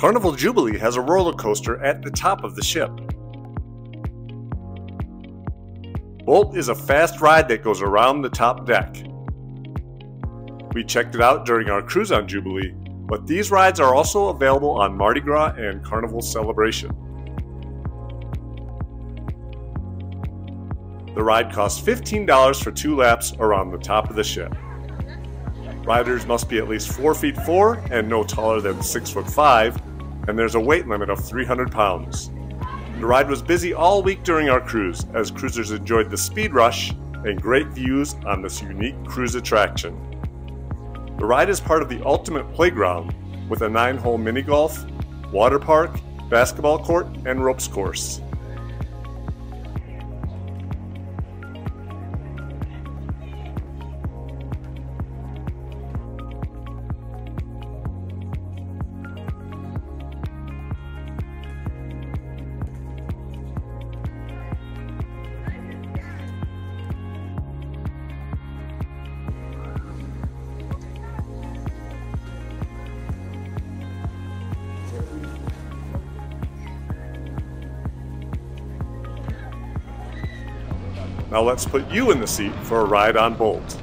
Carnival Jubilee has a roller coaster at the top of the ship. Bolt is a fast ride that goes around the top deck. We checked it out during our cruise on Jubilee, but these rides are also available on Mardi Gras and Carnival Celebration. The ride costs $15 for two laps around the top of the ship. Riders must be at least 4 feet 4 and no taller than 6 foot 5, and there's a weight limit of 300 pounds. The ride was busy all week during our cruise as cruisers enjoyed the speed rush and great views on this unique cruise attraction. The ride is part of the Ultimate Playground with a 9 hole mini golf, water park, basketball court, and ropes course. Now let's put you in the seat for a ride on Bolt.